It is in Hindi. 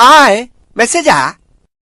I 메시지